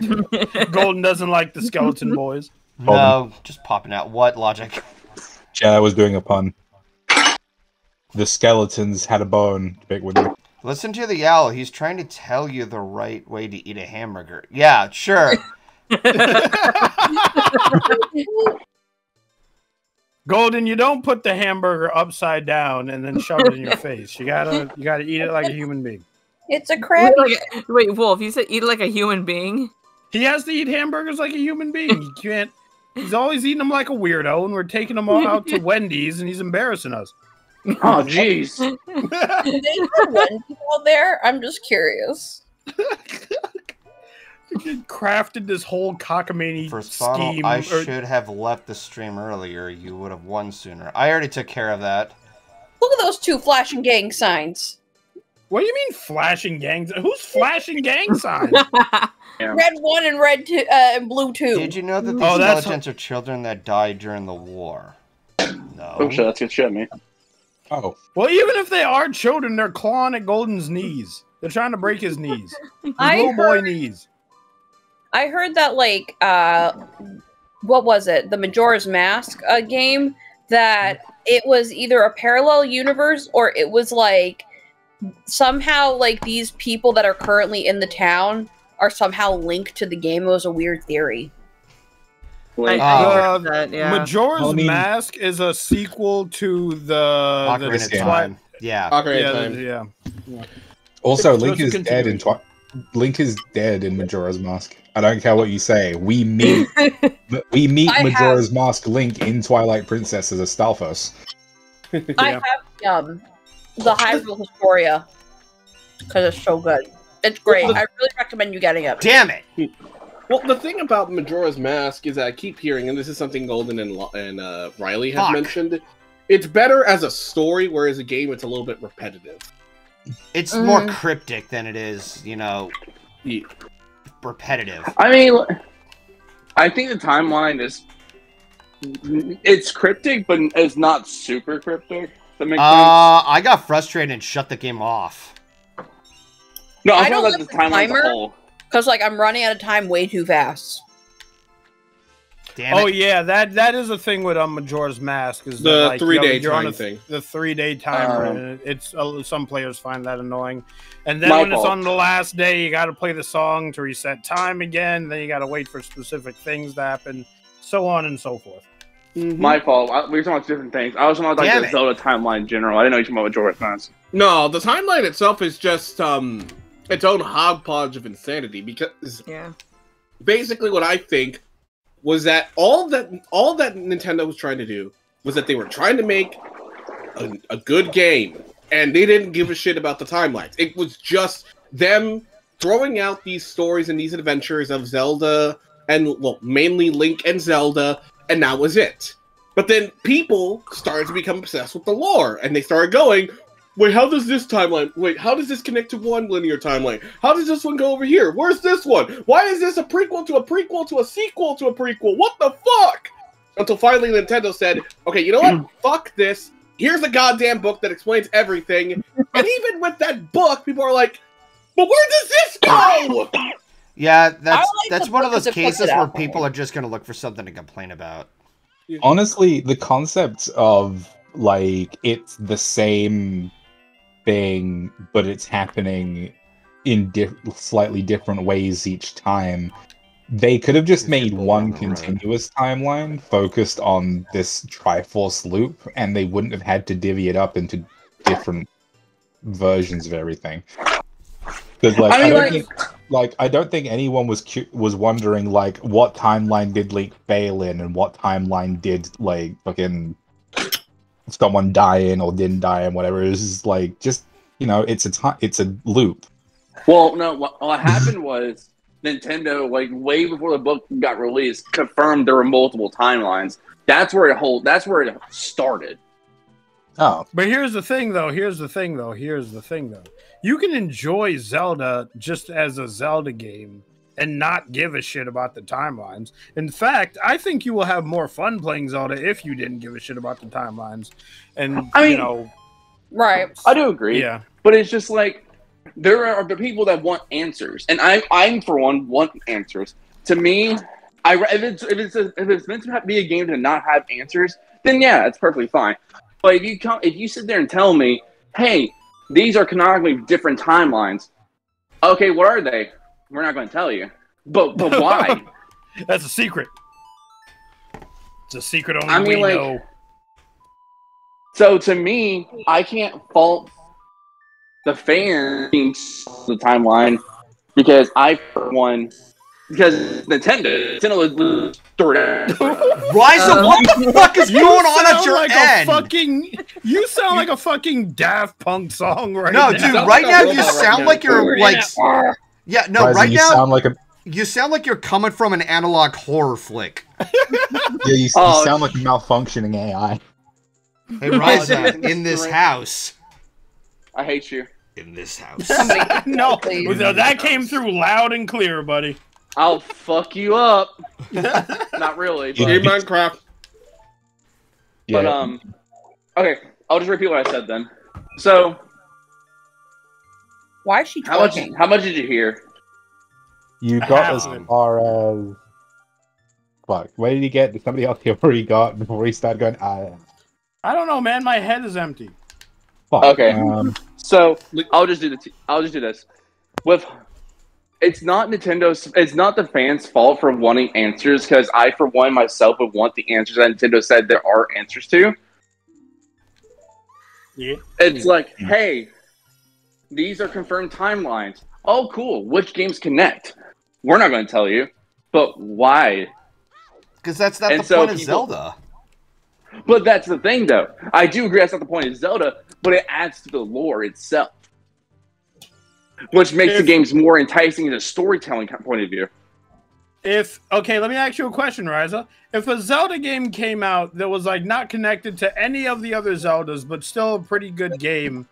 Golden doesn't like the skeleton boys. No, just popping out. What logic? Yeah, I was doing a pun. The skeletons had a bone to pick with them. Listen to the owl. He's trying to tell you the right way to eat a hamburger. Yeah, sure. Golden, you don't put the hamburger upside down and then shove it in your face. You gotta you gotta eat it like a human being. It's a crab. Wait, like- wait, Wolf, you said eat like a human being? He has to eat hamburgers like a human being. He can't. He's always eating them like a weirdo, and we're taking him all out to Wendy's, and he's embarrassing us. Oh, jeez. Do they have Wendy's out there? I'm just curious. He crafted this whole cockamamie For Sonal, scheme. I or- should have left the stream earlier. You would have won sooner. I already took care of that. Look at those two flashing gang signs. What do you mean flashing gangs? Who's flashing gang signs? Yeah. Red one and red two, uh, and blue two. Did you know that these Oh, skeletons are children that died during the war? No. Oh shit, that's good shit, man. Oh, well, even if they are children, they're clawing at Golden's knees. They're trying to break his knees. His I little boy knees. I heard that like uh what was it? The Majora's Mask uh, game that it was either a parallel universe or it was like somehow like these people that are currently in the town are somehow linked to the game. It was a weird theory. I, Uh, that, yeah. Majora's I mean- Mask is a sequel to the, the Ocarina of Twi- Time. Yeah. Ocarina Yeah, Time. yeah. also, So Link is dead in Twi- Link is dead in Majora's Mask. I don't care what you say. We meet we meet I Majora's Mask Link in Twilight Princess as a Stalfos. I have um the Hyrule Historia because it's so good. It's great. I really recommend you getting it. Damn it! Well, the thing about Majora's Mask is that I keep hearing, and this is something Golden and, and uh, Riley have Fuck. mentioned. It's better as a story, whereas a game it's a little bit repetitive. It's more Mm. cryptic than it is, you know, Yeah. repetitive. I mean, I think the timeline is it's cryptic, but it's not super cryptic. That makes sense. Uh, I got frustrated and shut the game off. No, I I'm don't talking about the like the timeline as a timer. Because like I'm running out of time way too fast. Damn Oh it. yeah, that that is a thing with um, Majora's Mask is The that, like, three-day you're on time a- thing. The three day timer. Um, and it's uh, some players find that annoying, and then My when it's on the last day, you got to play the song to reset time again. Then you got to wait for specific things to happen, so on and so forth. My fault. I, we were talking about different things. I was talking about like Damn the it. Zelda timeline in general. I didn't know you were talking about Majora's Mask. No, the timeline itself is just um its own hodgepodge of insanity because yeah. basically what I think was that all that all that Nintendo was trying to do was that they were trying to make a, a good game and they didn't give a shit about the timelines. It was just them throwing out these stories and these adventures of Zelda and well mainly Link and Zelda and that was it. But then people started to become obsessed with the lore and they started going, Wait, how does this timeline? Wait, how does this connect to one linear timeline? How does this one go over here? Where's this one? Why is this a prequel to a prequel to a sequel to a prequel? What the fuck? Until finally Nintendo said, okay, you know what? Hmm. fuck this. Here's a goddamn book that explains everything. and even with that book, people are like, but where does this go? Yeah, that's like that's one of those as it puts cases where out people are just gonna look for something to complain about. Honestly, the concept of like it's the same thing, but it's happening in di- slightly different ways each time. They could have just made one on the continuous timeline focused on this Triforce loop, and they wouldn't have had to divvy it up into different versions of everything. Because like, I I don't like- think, like I don't think anyone was cu- was wondering like what timeline did Link fail in and what timeline did like fucking someone die in or didn't die and whatever. It was just like just you know it's a ti it's a loop. Well, no. What, what happened was Nintendo, like way before the book got released, confirmed there were multiple timelines. That's where it whole. That's where it started. Oh, But here's the thing, though. Here's the thing, though. Here's the thing, though. You can enjoy Zelda just as a Zelda game and not give a shit about the timelines. In fact, I think you will have more fun playing Zelda if you didn't give a shit about the timelines. And I you mean- know, Right. I do agree. yeah, But it's just like there are the people that want answers, and I, I'm for one want answers. To me, I if it's if it's a, if it's meant to be a game to not have answers, then yeah, it's perfectly fine. But if you come, if you sit there and tell me, hey, these are canonically different timelines, okay, what are they? We're not going to tell you. But but why? That's a secret. It's a secret only I mean, we like- know. So to me, I can't fault the fans the timeline because I for one because Nintendo Nintendo was threw it out. Ryza, uh, what the fuck is going on at your like end? A fucking, you sound like a fucking Daft Punk song right no, now. dude, right now you sound like you're like yeah, no, Ryza, right you now sound like a you sound like you're coming from an analog horror flick. yeah, you, you Oh, sound like malfunctioning AI. Hey, Ryza, in this house, I hate you. in this house. Somebody no, please. that came through loud and clear, buddy. I'll fuck you up. Not really, Yeah. but, Game Minecraft. but um, okay. I'll just repeat what I said then. So Why is she how much? How much did you hear? you got as far as fuck. Where did he get? Did somebody else hear where he got before he started going? Ah, I don't know, man. My head is empty. fuck. Okay. Um, So I'll just do the. T- I'll just do this. With it's not Nintendo's. It's not the fans' fault for wanting answers because I, for one, myself would want the answers that Nintendo said there are answers to. Yeah. It's like, hey, these are confirmed timelines. Oh, cool. Which games connect? We're not going to tell you, but why? Because that's not And the so point of people- Zelda. But that's the thing, though. I do agree that's not the point of Zelda, but it adds to the lore itself, which makes the games more enticing in a storytelling point of view. If okay, let me ask you a question, Riza. If a Zelda game came out that was like not connected to any of the other Zeldas, but still a pretty good game,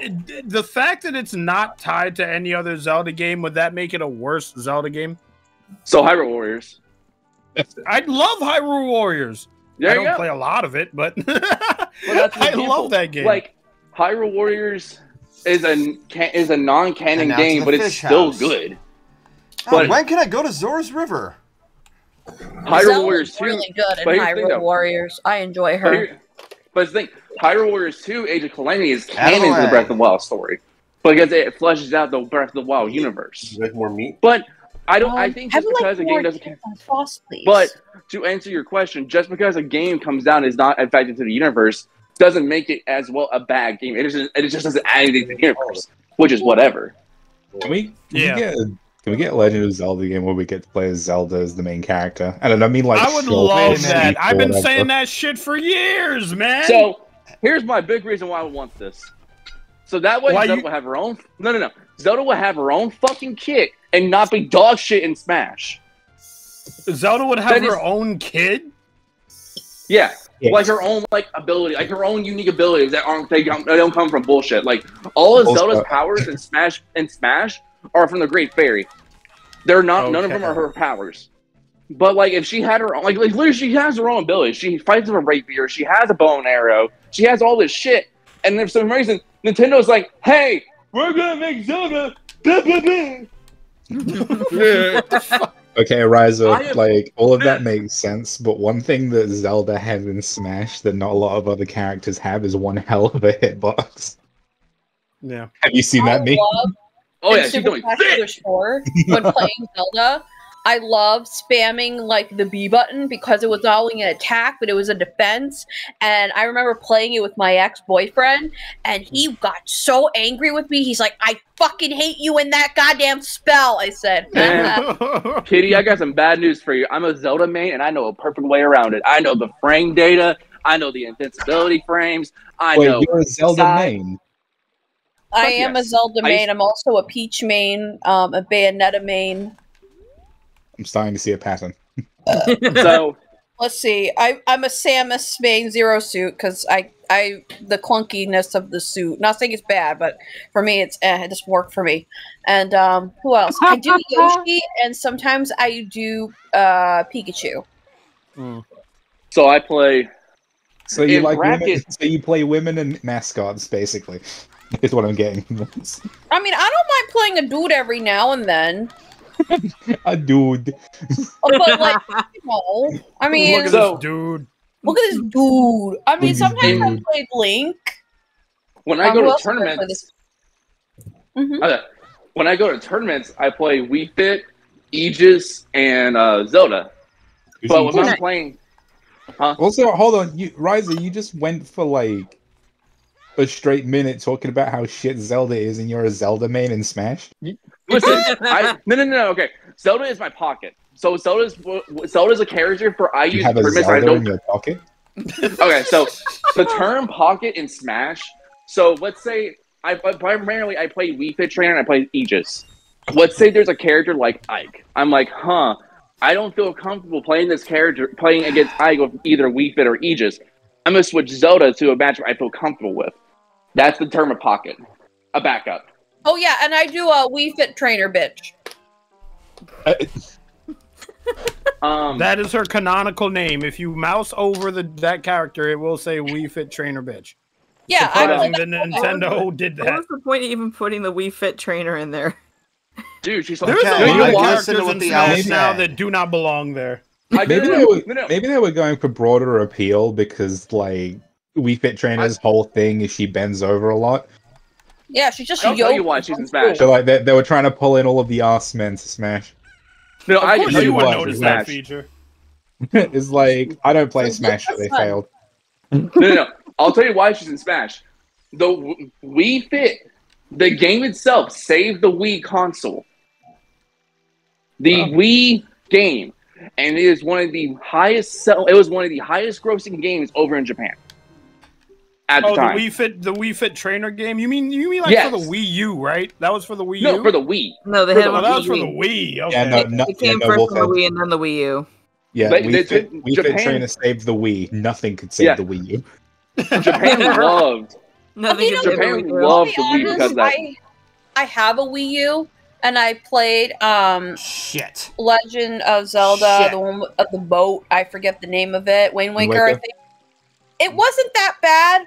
it- the fact that it's not tied to any other Zelda game would that make it a worse Zelda game? So, Hyrule Warriors. I'd love Hyrule Warriors. There I don't go. play a lot of it, but Well, I example. love that game. Like Hyrule Warriors is a ca- is a non-canon And now to game, but it's fish still house. good. Oh, But- when can I go to Zora's River? Hyrule Zelda's Warriors two. really good in but thing, Hyrule. Warriors. I enjoy But, her. Here, but the thing, Hyrule Warriors 2, Age of Calamity is canon to the Breath of the Wild story. Because it fleshes out the Breath of the Wild universe. like more meat? But I don't I Um, think have just because like, a game doesn't tips on Frost, please? But to answer your question, just because a game comes down is not affected to the universe doesn't make it as well a bad game. It just it just doesn't add anything to the universe, which is whatever. can we? Can Yeah. we get? a- Can we get a Legend of Zelda game where we get to play as Zelda as the main character? And I don't I mean like. I would love that. I've been whatever. saying that shit for years, man. So here's my big reason why I want this. So that way Why Zelda you- will have her own no no no. Zelda will have her own fucking kit and not be dog shit in Smash. Zelda would have That her is- own kid. Yeah. Yeah. Like her own like ability, like her own unique abilities that aren't they don't, they don't come from bullshit. Like all of Also- Zelda's powers in Smash and Smash are from the Great Fairy. They're not none of them are her powers. But like if she had her own like, like literally she has her own abilities. She fights with a rapier, she has a bow and arrow, she has all this shit. And then for some reason Nintendo's like, hey, we're gonna make Zelda blah, blah, blah." Yeah. Okay, Ryza, I am- like all of that makes sense, but one thing that Zelda has in Smash that not a lot of other characters have is one hell of a hitbox. Yeah. Have you seen I that meme? love Oh yeah, she's Super Smash. Bros. 4 when playing Zelda. I love spamming like the B button because it was not only an attack, but it was a defense. And I remember playing it with my ex boyfriend, and he got so angry with me. He's like, "I fucking hate you in that goddamn spell." I said, Kitty, I got some bad news for you. I'm a Zelda main, and I know a perfect way around it. I know the frame data. I know the invincibility frames. I Wait, know. you're a Zelda side- main. "I Fuck am a yes. Zelda I main. used- I'm also a Peach main, um, a Bayonetta main." I'm starting to see a pattern. So Let's see. I I'm a Samus main zero suit because I I the clunkiness of the suit. Not saying it's bad, but for me it's eh, it just worked for me. And um, who else? I do Yoshi, and sometimes I do uh Pikachu. so I play. So you In like women, so you play women and mascots basically. Is what I'm getting. from this. I mean, I don't mind playing a dude every now and then. A dude. Oh, But like, you know, I mean, Look at So- this dude. look at this dude. I mean, Look at sometimes I dude. played Link. When I Um, go to else did I play tournaments, this- Mhm. okay, when I go to tournaments, I play Wii Fit, Aegis, and uh, Zelda. But when I'm Nice. playing, Also, hold on, you Riser, you just went for like a straight minute talking about how shit Zelda is, and you're a Zelda main in Smash. listen, I no no no no okay. Zelda is my pocket. So Zelda is Zelda is a character for I You use have a tournaments. I Zelda don't in your pocket. okay, so the term pocket in Smash. So let's say I I- primarily I play Wii Fit Trainer and I play Aegis. Let's say there's a character like Ike. I'm like, huh. I don't feel comfortable playing this character playing against Ike with either Wii Fit or Aegis. I'm gonna switch Zelda to a matchup I feel comfortable with. That's the term of pocket. A backup. Oh yeah, and I do a Wii Fit trainer, bitch. Uh, Um, That is her canonical name. If you mouse over the that character, it will say "Wii Fit Trainer Bitch." Yeah, I Surprising play the Nintendo did What that. was the point of even putting the Wii Fit trainer in there? dude, she's like, There's Okay, a lot I of listened characters to what in the Smash elf now that do not belong there. Maybe, they were, no, no. maybe they were going for broader appeal because like Wii Fit Trainer's whole thing is she bends over a lot. Yeah, she's just I'll tell you yoked. why she's in Smash. So like they, they were trying to pull in all of the ass men to Smash. No, Of I course can you you would why notice she's that Smash. feature. it's like I don't play Smash, so they fun. failed. no, no, no. I'll tell you why she's in Smash. The W- Wii Fit, the game itself, saved the Wii console. The Wow. Wii game, and it is one of the highest sell. It was one of the highest grossing games over in Japan at Oh, the the. Wii Fit, the Wii Fit Trainer game. You mean you mean like Yes. for the Wii U, right? That was for the Wii no, U. for the Wii. No, they For had the- oh, one that was for the Wii. Wii. Okay. Yeah, no, no, It yeah, came no, first Wolf on the Wii and then the Wii U. Yeah, They- Wii, they Fit, took- Wii Fit Trainer saved the Wii. Nothing could save Yeah. the Wii U. Japan loved. Nothing You could know, Japan loved- To be the Wii because honest, that. I, I have a Wii U, and I played um Shit. Legend of Zelda, Shit. the one with- of the boat. I forget the name of it. Wayne Wind Waker, I think. It wasn't that bad.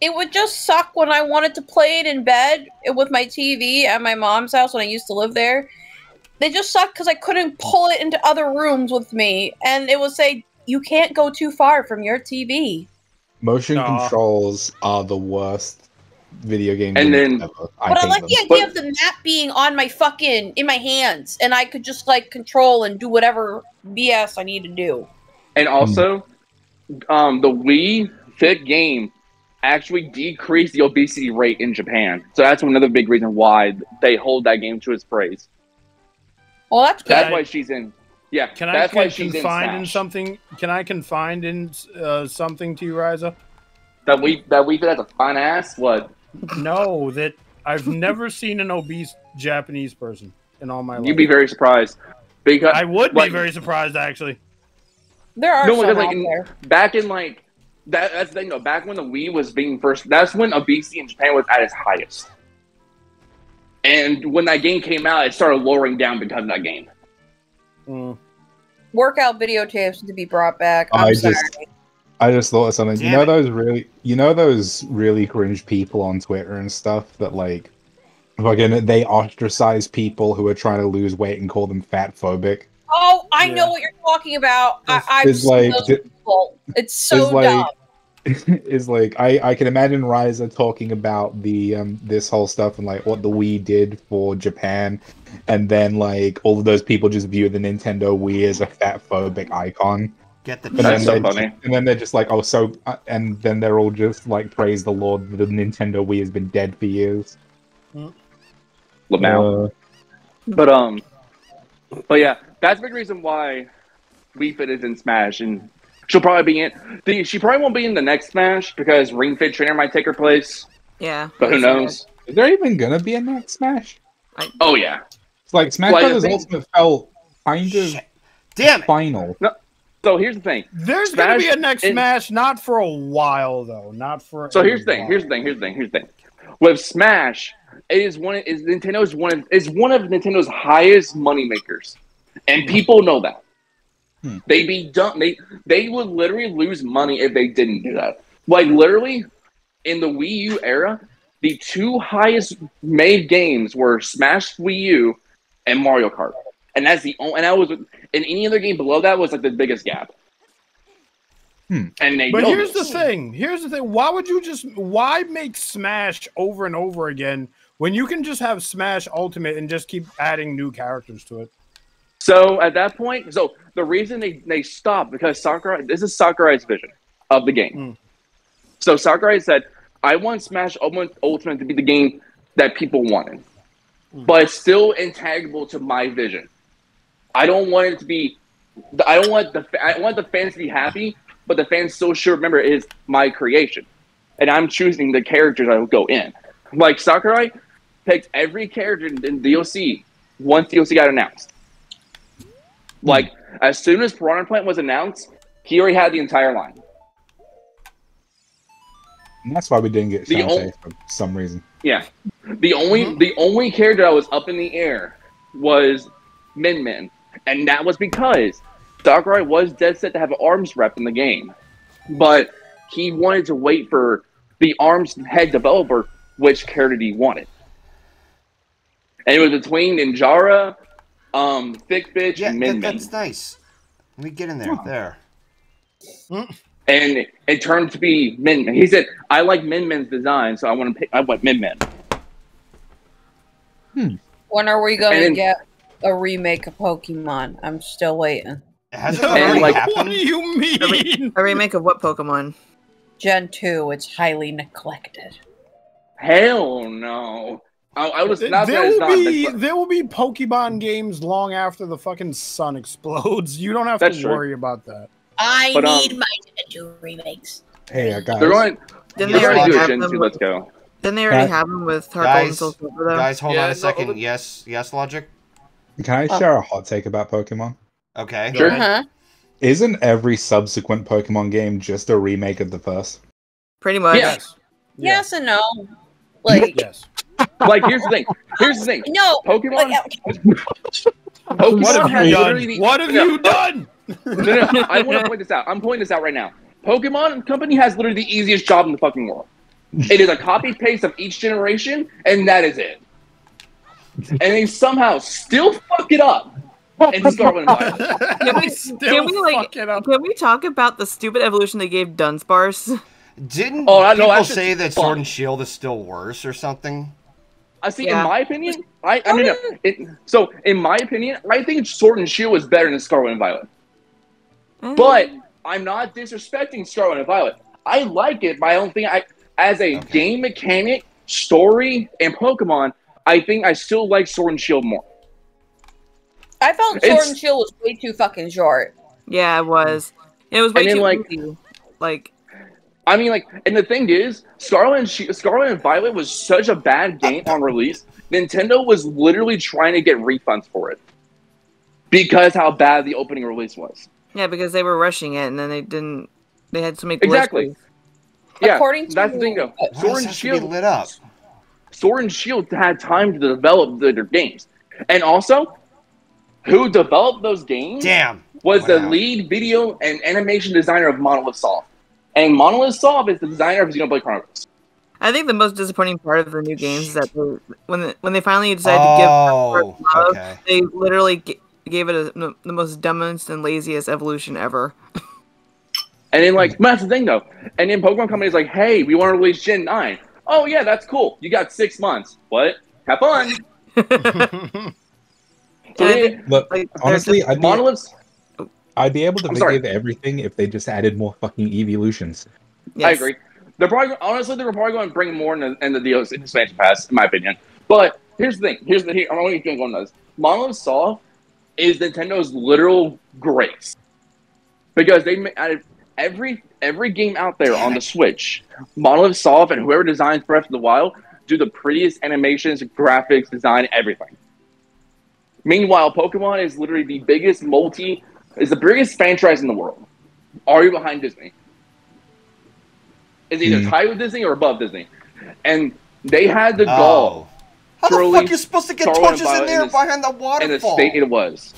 It would just suck when I wanted to play it in bed with my TV at my mom's house when I used to live there. They just sucked because I couldn't pull it into other rooms with me, and it would say you can't go too far from your TV. Motion Aw. controls are the worst video game. And then- ever. But I, hate like them. the idea But- of the map being on my fucking in my hands, and I could just like control and do whatever BS I need to do. And also, mm. Um, the Wii Fit game actually decreased the obesity rate in Japan. So that's another big reason why they hold that game to its praise. Well, that's good. That's I- why she's in. Yeah, Can that's I why can she's confide in, in something? Can I confide in uh, something to you, Riza? That we that Wii Fit has a fine ass. What? No, that I've never seen an obese Japanese person in all my life. You'd be very surprised because I would like- be very surprised, actually. There are No, some because, like, in- there. back in like that. That's the thing though. Back when the Wii was being first, that's when obesity in Japan was at its highest. And when that game came out, it started lowering down because of that game. Mm. Workout videotapes to be brought back. I'm I sorry. just- I just thought of something. You know it. those really, you know those really cringe people on Twitter and stuff that like, fucking they ostracize people who are trying to lose weight and call them fat phobic. Oh, I Yeah. know what you're talking about. I, I've It's like- those it- It's so it's like- dumb. is like I I can imagine Riza talking about the um this whole stuff and like what the Wii did for Japan, and then like all of those people just view the Nintendo Wii as a fat phobic icon, Get the and That's so funny. ju- and then they're just like oh so uh, and then they're all just like praise the Lord the Nintendo Wii has been dead for years. Lamau. Uh, But um, but yeah, that's a big reason why Wii Fit is in Smash, and she'll probably be in. The, she probably won't be in the next Smash because Ring Fit Trainer might take her place. Yeah. But who knows? is there even gonna be a next Smash? Oh yeah. It's like Smash Well, I Brothers think- Ultimate felt kind of Shit. Damn it. final. So here's the thing. There's gonna be a next in- Smash, not for a while though, not for. So a here's the thing. Here's the thing. Here's the thing. Here's the thing. With Smash, it is one. Is Nintendo's one of is one of Nintendo's highest money makers, and people know that. Hmm. They be dumb. They they would literally lose money if they didn't do that. Like literally, in the Wii U era, the two highest made games were Smash Wii U and Mario Kart, and that's the only. And that was, and any other game below that was like the biggest gap. Hmm. And they But know here's the thing. Here's the thing. Why would you just why make Smash over and over again when you can just have Smash Ultimate and just keep adding new characters to it? So at that point, so the reason they, they stopped because Sakurai, this is Sakurai's vision of the game. Mm. So Sakurai said, I want Smash Ultimate to be the game that people wanted, but it's still intangible to my vision. I don't want it to be, I don't want the I want the fans to be happy, but the fans still should remember it is my creation, and I'm choosing the characters I will go in. Like Sakurai picked every character in, in DLC once DLC got announced. Like as soon as Piranha Plant was announced, he already had the entire line. And that's why we didn't get The Shantae ol- for some reason. Yeah. The only Mhm. the only character that was up in the air was Min Min. And that was because Sakurai was dead set to have an arms rep in the game. But he wanted to wait for the arms head developer which character he wanted. And it was between Ninjara, um, Thick Bitch, Yeah, and Min that, Min. that's nice. Let me get in there. Huh. There. and it, it turned to be Min Min. He said, "I like Min Min's design, so I want to pick. I want Min Min." When are we going to get a remake of Pokemon? I'm still waiting. Has it And, already like- what do you mean? A remake of what Pokemon? Gen 2, it's highly neglected. Hell no! I, I was not there will not. be but- there will be Pokemon games long after the fucking sun explodes. You don't have That's to true. worry about that. I But, um, need my Gen 2 remakes. Hey, uh, guys. They're going. Didn't They're they going already do have Gen them? two. Let's go. Didn't they already Guys- have them with Heart Gold and Guys- Soul Silver though? Guys, hold Yeah, on a second. over- Yes, yes, logic. Can I Oh. share a hot take about Pokemon? Okay. Sure. Uh-huh. Isn't every subsequent Pokemon game just a remake of the first? Pretty much. Yeah. Yes. Yes and no. Like, Yes. Like here's the thing. Here's the thing. no. Pokemon. Pokemon What have has you done? the- What have No, you done? No, no, I want to point this out. I'm pointing this out right now. Pokemon Company has literally the easiest job in the fucking world. It is a copy paste of each generation, and that is it. And they somehow still fuck it up in Scarlet and Violet. Can we, can we like fuck it up. can we talk about the stupid evolution they gave Dunsparce? Didn't Oh, I know, people that's say that fun. Sword and Shield is still worse or something? I see. Yeah. In my opinion, I, I oh, mean, uh, it, so in my opinion, I think Sword and Shield is better than Scarlet and Violet. Mm. But I'm not disrespecting Scarlet and Violet. I like it, My own don't I, as a Okay. game mechanic, story, and Pokemon, I think I still like Sword and Shield more. I felt Sword It's- and Shield was way too fucking short. yeah, it was. It was way And then, too like- easy. Like I mean, like, and the thing is, Scarlet and Shi Scarlet and Violet was such a bad game on release. Nintendo was literally trying to get refunds for it because how bad the opening release was. yeah, because they were rushing it and then they didn't. They had so many Exactly. glitches. Yeah, According to that's the thing, though. Sword and it have to be Shield lit up? Sword and Shield had time to develop their games. And also, who developed those games Damn. was oh, the lead video and animation designer of Monolith Soft. And Monolith Soft is the designer of Xenoblade Chronicles. I think the most disappointing part of the new games is that they, when the, when they finally decided to give Oh, love, okay. they literally g- gave it a, the most dumbest and laziest evolution ever. And then, like, that's the thing, though. And then Pokemon Company is like, hey, we want to release Gen 9. Oh, yeah, that's cool. You got six months. What? Have fun. So I they, think, Look, like, they're honestly, I'd be, Monolith's, I'd be able to I'm sorry. forgive everything if they just added more fucking evolutions. I agree. They're probably honestly they're probably going to bring more in the, in the DLC expansion pass, in my opinion. But here's the thing. Here's the here. I'm only going to go on this. Monolith Soft is Nintendo's literal grace because they ma- out every every game out there on the Switch, Monolith Soft and whoever designs Breath of the Wild do the prettiest animations, graphics, design, everything. Meanwhile, Pokemon is literally the biggest multi is the biggest franchise in the world. Are you behind Disney? Is either Hmm. tied with Disney or above Disney, and they had the Oh. How the fuck you supposed to get torches in there in the- behind the in the state it was.